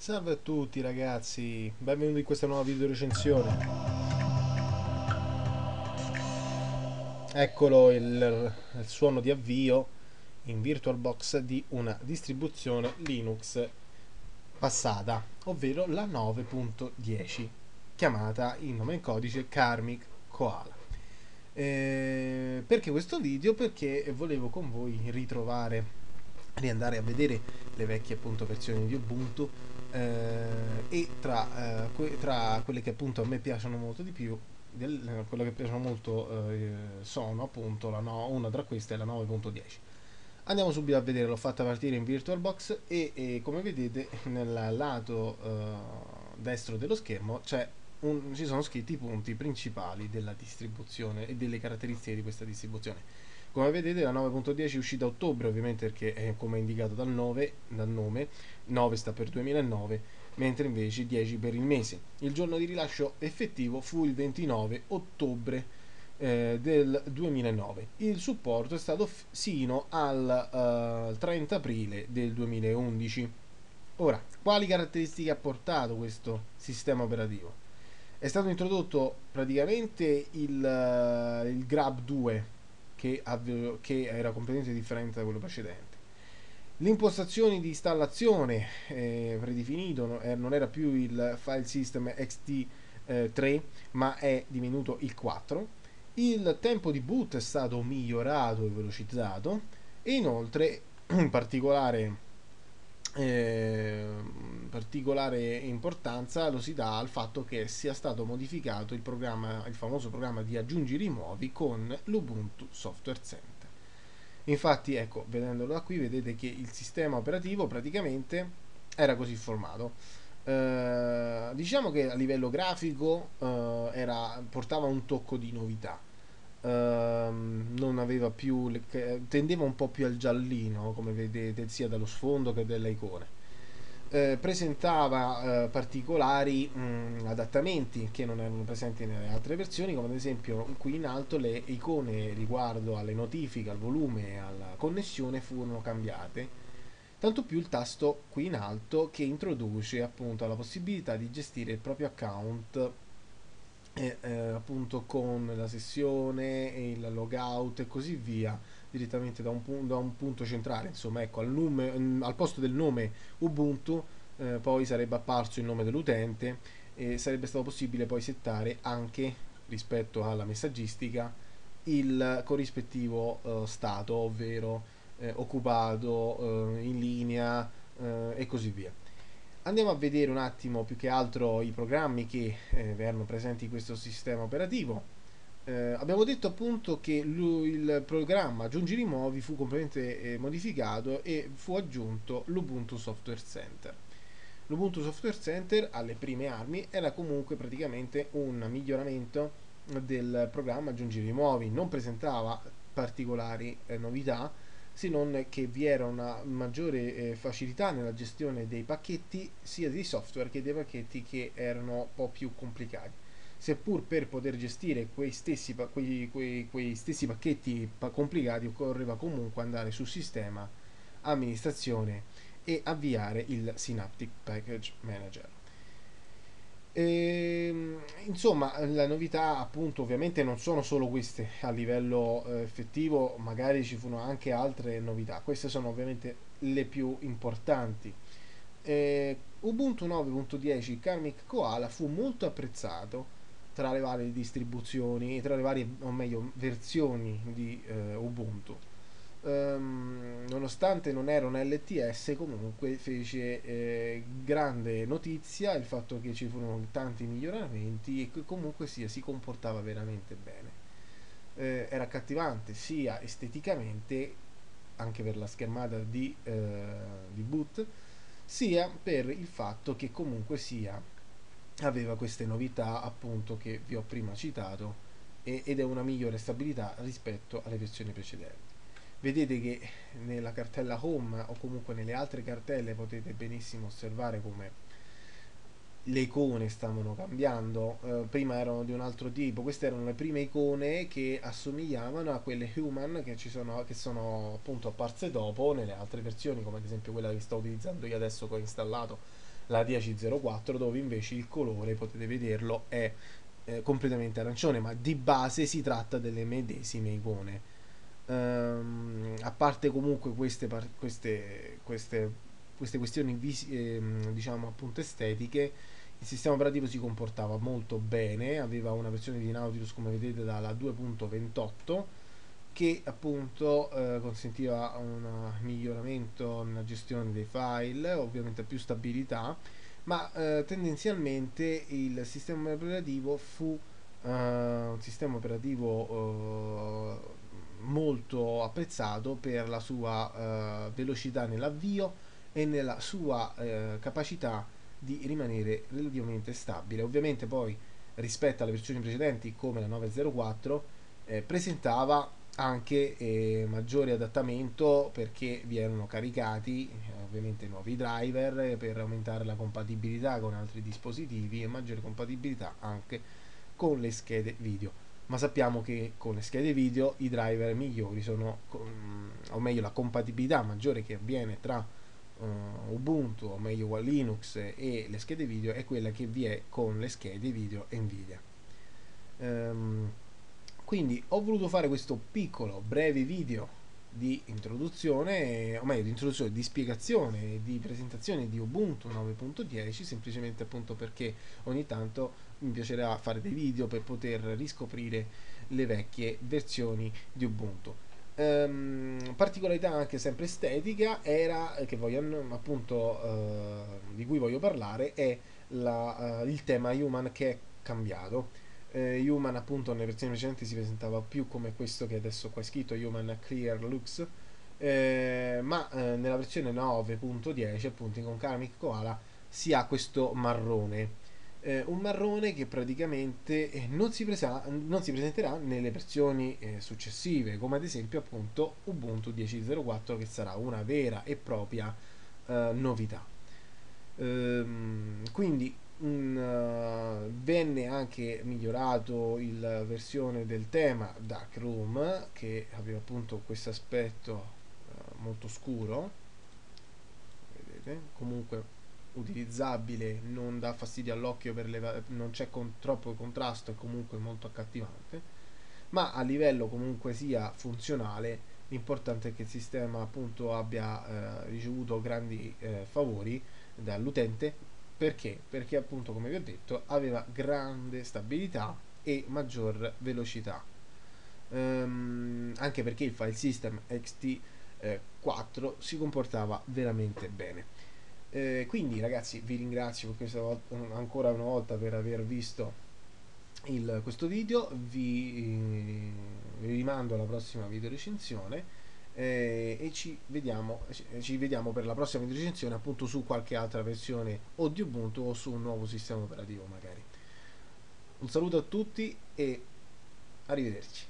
Salve a tutti ragazzi, benvenuti in questa nuova video recensione. Eccolo il, il suono di avvio in VirtualBox di una distribuzione Linux passata, ovvero la 9.10, chiamata in nome in codice Karmic Koala. Eh, perché questo video? Perché volevo con voi ritrovare riandare a vedere le vecchie appunto versioni di Ubuntu e tra, eh, que tra, quelle che appunto a me piacciono molto di più del, quello che piacciono molto eh, sono appunto no, una tra queste è la 9.10 andiamo subito a vedere l'ho fatta partire in VirtualBox e, e come vedete nel lato eh, destro dello schermo un, ci sono scritti i punti principali della distribuzione e delle caratteristiche di questa distribuzione come vedete la 9.10 è uscita a ottobre ovviamente perché è come indicato dal, 9, dal nome, 9 sta per 2009, mentre invece 10 per il mese. Il giorno di rilascio effettivo fu il 29 ottobre eh, del 2009. Il supporto è stato sino al uh, eh, 30 aprile del 2011. Ora, quali caratteristiche ha portato questo sistema operativo? È stato introdotto praticamente il, uh, il Grab 2 che, che era completamente differente da quello precedente. Le impostazioni di installazione eh, predefinito eh, non era più il file system XT3 eh, ma è divenuto il 4 il tempo di boot è stato migliorato e velocizzato e inoltre in particolare eh, particolare importanza lo si dà al fatto che sia stato modificato il, programma, il famoso programma di aggiungi rimuovi con l'Ubuntu Software Center. Infatti, ecco, vedendolo da qui, vedete che il sistema operativo praticamente era così formato. Eh, diciamo che a livello grafico eh, era, portava un tocco di novità Ehm, non aveva più tendeva un po' più al giallino come vedete sia dallo sfondo che dalle icone uh, presentava uh, particolari mh, adattamenti che non erano presenti nelle altre versioni come ad esempio qui in alto le icone riguardo alle notifiche al volume e alla connessione furono cambiate. Tanto più il tasto qui in alto che introduce appunto la possibilità di gestire il proprio account eh, appunto con la sessione e il logout e così via direttamente da un, da un punto centrale. Insomma ecco al, nome, mm, al posto del nome Ubuntu eh, poi sarebbe apparso il nome dell'utente e sarebbe stato possibile poi settare anche rispetto alla messaggistica il corrispettivo eh, stato ovvero eh, occupato eh, in linea eh, e così via Andiamo a vedere un attimo più che altro i programmi che eh, erano presenti in questo sistema operativo. Eh, abbiamo detto appunto che il programma Aggiungi Rimuovi fu completamente eh, modificato e fu aggiunto l'Ubuntu Software Center. L'Ubuntu Software Center alle prime armi era comunque praticamente un miglioramento del programma Aggiungi Rimuovi, non presentava particolari eh, novità, se non che vi era una maggiore eh, facilità nella gestione dei pacchetti sia di software che dei pacchetti che erano un po' più complicati. Seppur per poter gestire quei stessi, quei, quei, quei stessi pacchetti complicati occorreva comunque andare sul sistema amministrazione e avviare il Synaptic Package Manager e, ehm, insomma, la novità appunto ovviamente non sono solo queste a livello eh, effettivo, magari ci furono anche altre novità, queste sono ovviamente le più importanti. Eh, Ubuntu 9.10 Karmic Koala fu molto apprezzato tra le varie distribuzioni, tra le varie, o meglio, versioni di eh, Ubuntu um, nonostante non era un LTS comunque fece eh, grande notizia il fatto che ci furono tanti miglioramenti e che comunque sia si comportava veramente bene. Eh, era accattivante sia esteticamente anche per la schermata di, eh, di boot sia per il fatto che comunque sia aveva queste novità appunto che vi ho prima citato ed è una migliore stabilità rispetto alle versioni precedenti vedete che nella cartella home o comunque nelle altre cartelle potete benissimo osservare come le icone stavano cambiando. Eh, prima erano di un altro tipo. Queste erano le prime icone che assomigliavano a quelle human che, sono, che sono appunto apparse dopo nelle altre versioni come ad esempio quella che sto utilizzando io adesso che ho installato la 1004 dove invece il colore potete vederlo è eh, completamente arancione ma di base si tratta delle medesime icone ehm, a parte comunque queste, queste, queste, queste questioni vis- ehm, diciamo appunto estetiche il sistema operativo si comportava molto bene aveva una versione di Nautilus come vedete dalla 2.28 che appunto eh, consentiva un miglioramento nella gestione dei file, ovviamente più stabilità, ma eh, tendenzialmente il sistema operativo fu eh, un sistema operativo eh, molto apprezzato per la sua eh, velocità nell'avvio e nella sua eh, capacità di rimanere relativamente stabile. Ovviamente poi rispetto alle versioni precedenti come la 904 presentava anche eh, maggiore adattamento perché vi erano caricati eh, ovviamente nuovi driver per aumentare la compatibilità con altri dispositivi e maggiore compatibilità anche con le schede video ma sappiamo che con le schede video i driver migliori sono o meglio la compatibilità maggiore che avviene tra uh, Ubuntu o meglio Linux e le schede video è quella che vi è con le schede video Nvidia. Um, quindi ho voluto fare questo piccolo breve video di introduzione o meglio di introduzione di spiegazione di presentazione di Ubuntu 9.10 semplicemente appunto perché ogni tanto mi piacerà fare dei video per poter riscoprire le vecchie versioni di Ubuntu. Ehm, particolarità anche sempre estetica era che voglio appunto eh, di cui voglio parlare è la, eh, il tema human che è cambiato eh, Human appunto nelle versioni precedenti si presentava più come questo che adesso qua è scritto Human Clear Lux eh, ma eh, nella versione 9.10 appunto con Karmic Koala si ha questo marrone. Eh, un marrone che praticamente eh, non si, presa- non, si presenterà nelle versioni eh, successive come ad esempio appunto Ubuntu 10.04 che sarà una vera e propria novità. Ehm, quindi un, uh, venne anche migliorato la versione del tema Dark Room che aveva appunto questo aspetto uh, molto scuro vedete? Comunque utilizzabile non dà fastidio all'occhio per le, non c'è con, troppo contrasto è comunque molto accattivante ma a livello comunque sia funzionale l'importante è che il sistema appunto abbia eh, ricevuto grandi eh, favori dall'utente perché? Perché appunto, come vi ho detto, aveva grande stabilità e maggior velocità. Um, anche perché il file system XT4 eh, si comportava veramente bene. Eh, quindi ragazzi vi ringrazio volta, ancora una volta per aver visto il, questo video, vi, vi rimando alla prossima video recensione eh, e ci vediamo, ci vediamo per la prossima recensione appunto su qualche altra versione o di Ubuntu o su un nuovo sistema operativo magari. Un saluto a tutti e arrivederci.